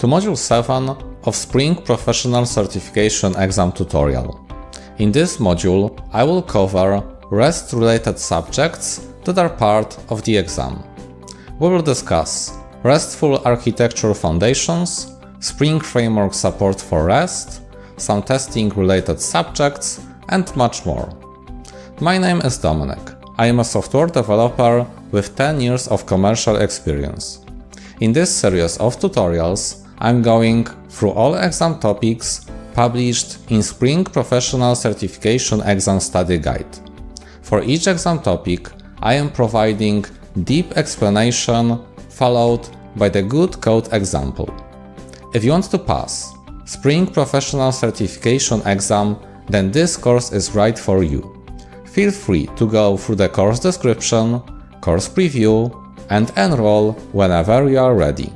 to Module 7 of Spring Professional Certification Exam tutorial. In this module, I will cover REST-related subjects that are part of the exam. We will discuss RESTful architecture foundations, Spring Framework support for REST, some testing-related subjects, and much more. My name is Dominic. I am a software developer with 10 years of commercial experience. In this series of tutorials, I'm going through all exam topics published in Spring Professional Certification Exam Study Guide. For each exam topic, I am providing deep explanation followed by the good code example. If you want to pass Spring Professional Certification exam, then this course is right for you. Feel free to go through the course description, course preview, and enroll whenever you are ready.